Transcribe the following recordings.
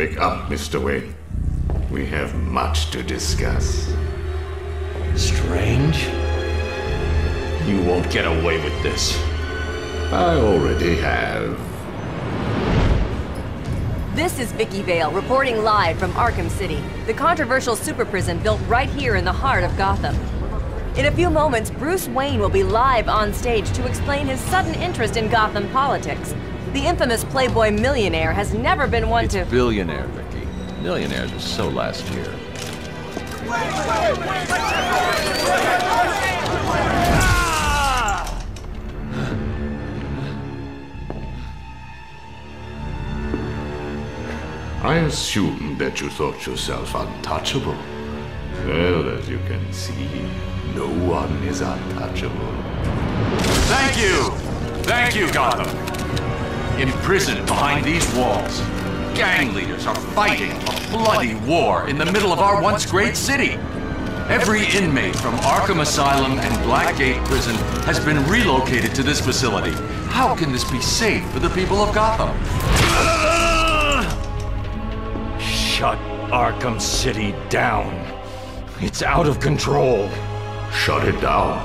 Wake up, Mr. Wayne. We have much to discuss. Strange? You won't get away with this. I already have. This is Vicki Vale reporting live from Arkham City, the controversial super prison built right here in the heart of Gotham. In a few moments, Bruce Wayne will be live on stage to explain his sudden interest in Gotham politics. The infamous Playboy millionaire has never been one it's to. billionaire, Vicki. Millionaires was so last year. I assumed that you thought yourself untouchable. Well, as you can see, no one is untouchable. Thank you! Thank you, Gotham! Imprisoned behind these walls, gang leaders are fighting a bloody war in the middle of our once great city. Every inmate from Arkham Asylum and Blackgate Prison has been relocated to this facility. How can this be safe for the people of Gotham? Shut Arkham City down. It's out of control. Shut it down.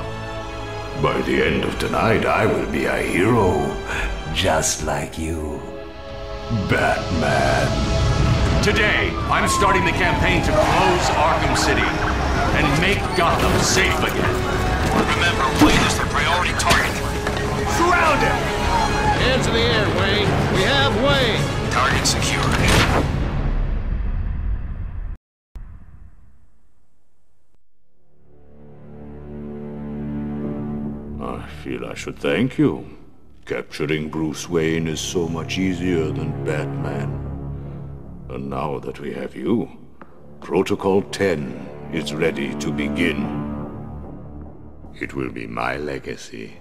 By the end of tonight, I will be a hero, just like you. Batman. Today, I'm starting the campaign to close Arkham City and make Gotham safe again. Remember, Wayne is the priority target. Surround him! Hands in the air, Wayne. We have Wayne. Target secured. I feel I should thank you. Capturing Bruce Wayne is so much easier than Batman. And now that we have you, Protocol 10 is ready to begin. It will be my legacy,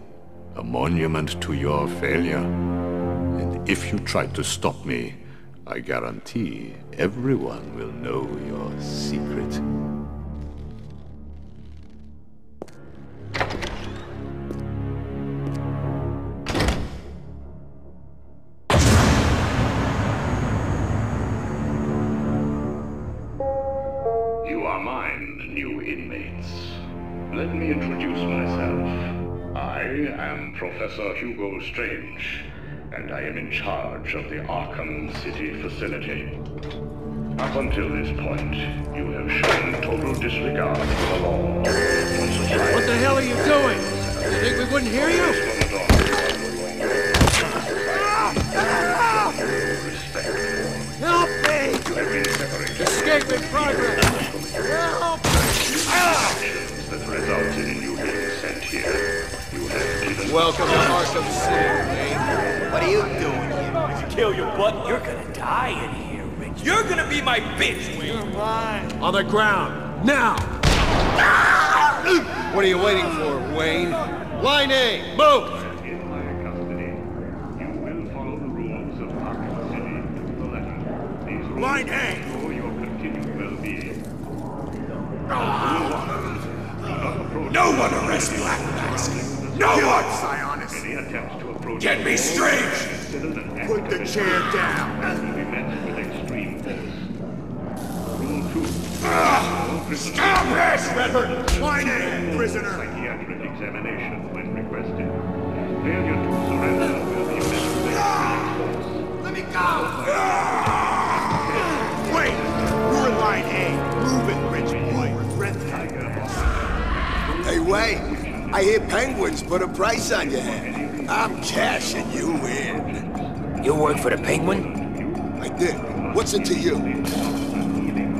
a monument to your failure. And if you try to stop me, I guarantee everyone will know your secret. Professor Hugo Strange, and I am in charge of the Arkham City facility. Up until this point, you have shown total disregard for the law. What the hell are you doing? You think we wouldn't hear you? Help me! Escape in progress! Help! that resulted in you being sent here. You have even Welcome to Arkham City, Wayne. What are you doing here? If you kill your butt, you're gonna die in here, Rich. You're gonna be my bitch, Wayne. On the ground, now! What are you waiting for, Wayne? Line A, move! in my custody. You will follow the rules of Arkham City to the letter. These rules Line A. for your continued well-being. No one arrest Black Mask. No one! Sionis. Any attempts to approach Get me strange! considered an act Put the chair rebellion down. will be met with extreme force. Rule two. Stop this! Redford, line A, prisoner. Psychiatric examination when requested. Failure to surrender will be met with extreme force. Let me go! Wait! You're in line A. Move it, Rich boy. Regret that. Hey, Wayne, I hear Penguins put a price on your head. I'm cashing you in. You work for the Penguin? I did. What's it to you?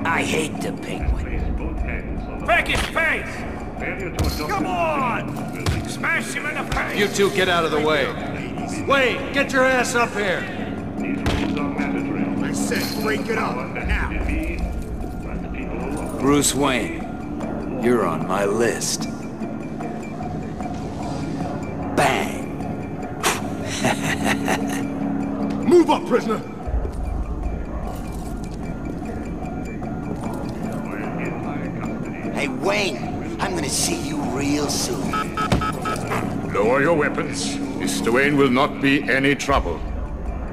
I hate the Penguin. Both hands on Break his face! failure to adopt Come on! Smash him in the face! You two get out of the way. Wayne, get your ass up here. These rules are mandatory. I said break it up, now. Me and the people alone. Bruce Wayne, you're on my list. Prisoner! Hey, Wayne, I'm gonna see you real soon. Lower your weapons. Mr. Wayne will not be any trouble.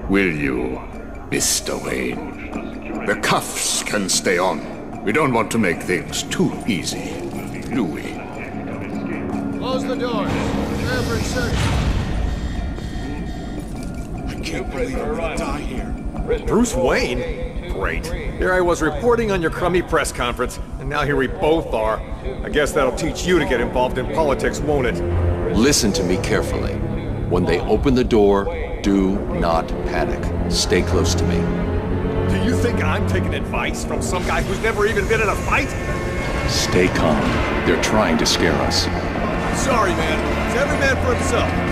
Will you, Mr. Wayne? The cuffs can stay on. We don't want to make things too easy, do we? Close the doors. Prepare for search. I can't believe I'm gonna die here. Bruce Wayne? Great. Here I was reporting on your crummy press conference, and now here we both are. I guess that'll teach you to get involved in politics, won't it? Listen to me carefully. When they open the door, do not panic. Stay close to me. Do you think I'm taking advice from some guy who's never even been in a fight? Stay calm. They're trying to scare us. Sorry, man. It's every man for himself.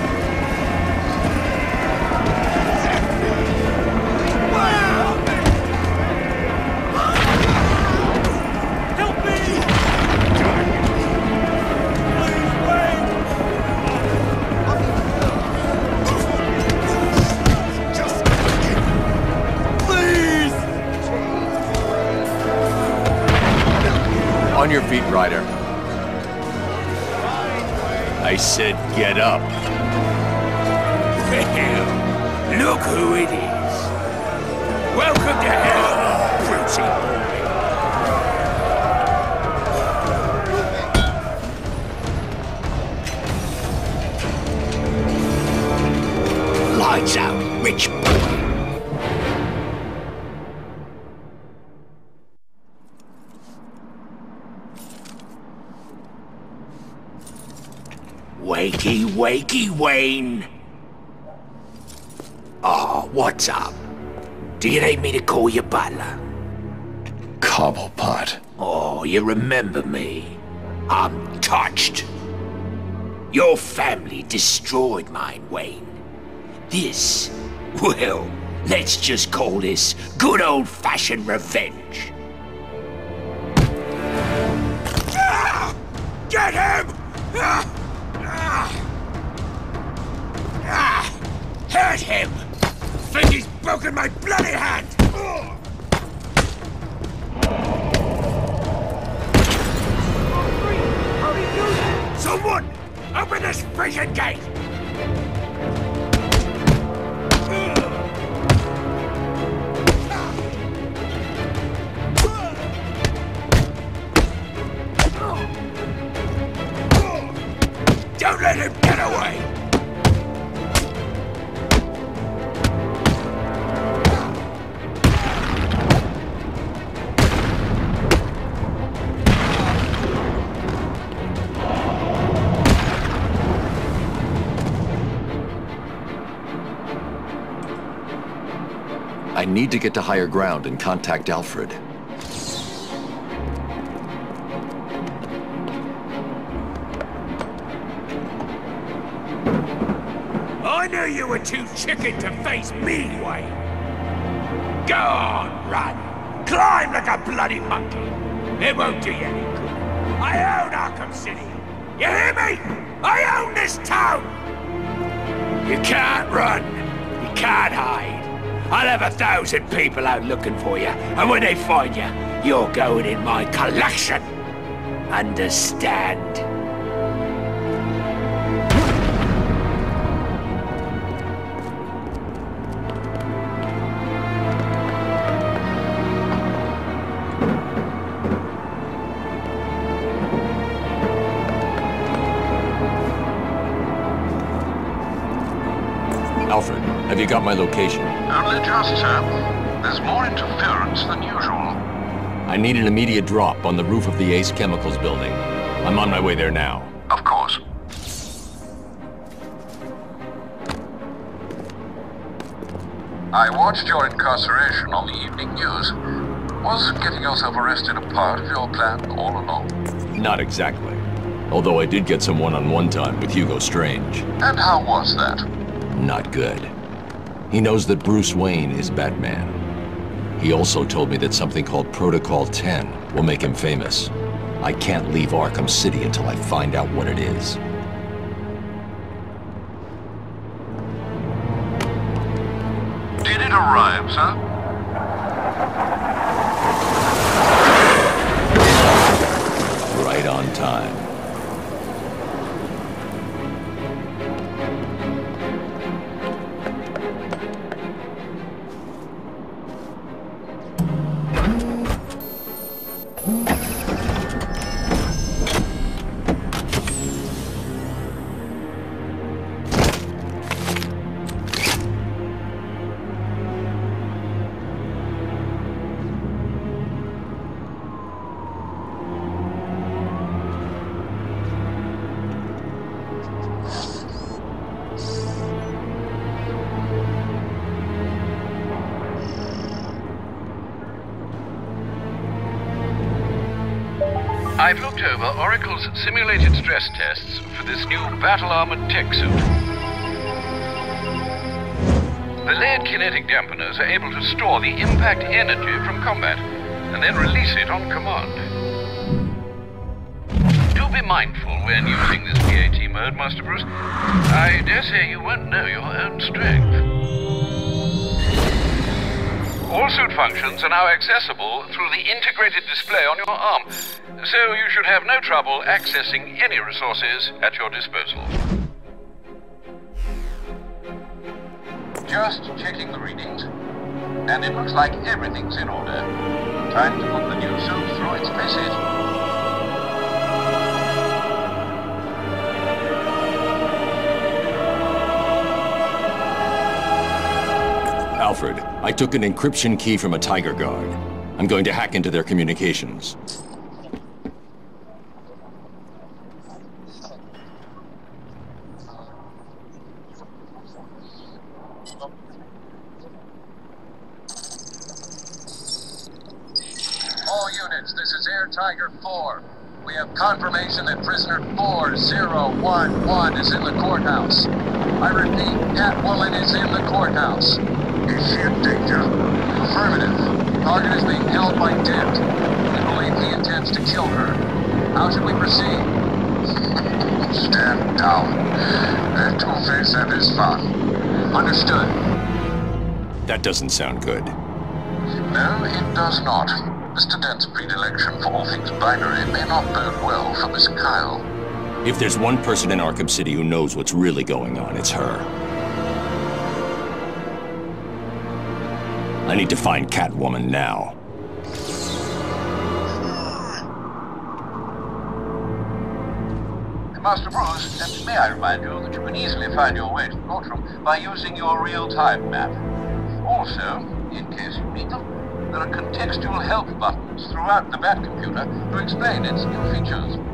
On your feet, Ryder. I said get up. Look who it is. Wayne. Oh, what's up? Do you need me to call you butler? Cobblepot. Oh, you remember me. I'm touched. Your family destroyed mine, Wayne. This, well, let's just call this good old-fashioned revenge. Ah! Get him! Ah! Hurt him! Think he's broken my bloody hand! Someone! Open this freaking gate! Don't let him get away! Need to get to higher ground and contact Alfred. I knew you were too chicken to face me, Wayne. Go on, run. Climb like a bloody monkey. It won't do you any good. I own Arkham City. You hear me? I own this town. You can't run. You can't hide. I'll have a thousand people out looking for you, and when they find you, you're going in my collection. Understand? Have you got my location? Only just, sir. There's more interference than usual. I need an immediate drop on the roof of the Ace Chemicals building. I'm on my way there now. Of course. I watched your incarceration on the evening news. Was getting yourself arrested a part of your plan all along? Not exactly. Although I did get some one-on-one time with Hugo Strange. And how was that? Not good. He knows that Bruce Wayne is Batman. He also told me that something called Protocol 10 will make him famous. I can't leave Arkham City until I find out what it is. Did it arrive, sir? Right on time. I've looked over Oracle's simulated stress tests for this new battle-armored tech suit. The layered kinetic dampeners are able to store the impact energy from combat, and then release it on command. Do be mindful when using this B.A.T mode, Master Bruce. I dare say you won't know your own strength. All suit functions are now accessible through the integrated display on your arm, so you should have no trouble accessing any resources at your disposal. Just checking the readings. And it looks like everything's in order. Time to put the new suit through its paces. Alfred, I took an encryption key from a Tiger Guard. I'm going to hack into their communications. All units, this is Air Tiger 4. We have confirmation that prisoner 4011 is in the courthouse. I repeat, Catwoman is in the courthouse. Is she in danger? Affirmative. Target is being held by Dent. We believe he intends to kill her. How should we proceed? Stand down. Let Two-Face have his fun. Understood. That doesn't sound good. No, it does not. Mr. Dent's predilection for all things binary may not bode well for Miss Kyle. If there's one person in Arkham City who knows what's really going on, it's her. I need to find Catwoman now. Master Bruce, may I remind you that you can easily find your way to courtroom by using your real-time map. Also, in case you need them, there are contextual help buttons throughout the Bat computer to explain its new features.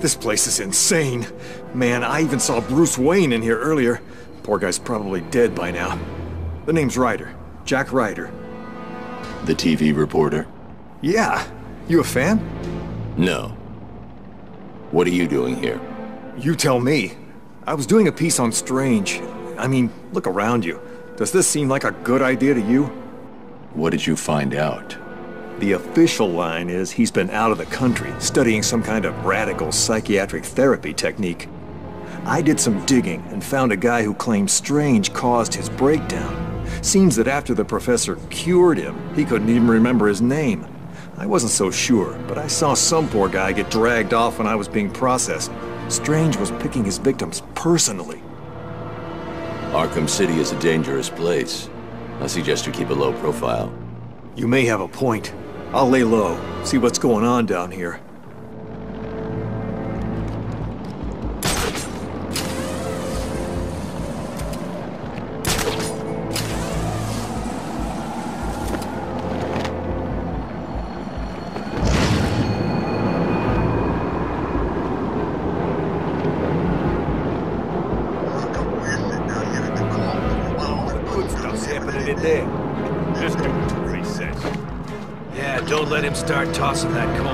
This place is insane. Man, I even saw Bruce Wayne in here earlier. Poor guy's probably dead by now. The name's Ryder. Jack Ryder. The TV reporter? Yeah. You a fan? No. What are you doing here? You tell me. I was doing a piece on Strange. I mean, look around you. Does this seem like a good idea to you? What did you find out? The official line is he's been out of the country, studying some kind of radical psychiatric therapy technique. I did some digging and found a guy who claims Strange caused his breakdown. Seems that after the professor cured him, he couldn't even remember his name. I wasn't so sure, but I saw some poor guy get dragged off when I was being processed. Strange was picking his victims personally. Arkham City is a dangerous place. I suggest you keep a low profile. You may have a point. I'll lay low, see what's going on down here. Tossing that coin.